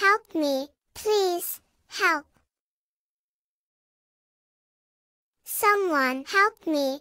Help me, please, help. Someone help me.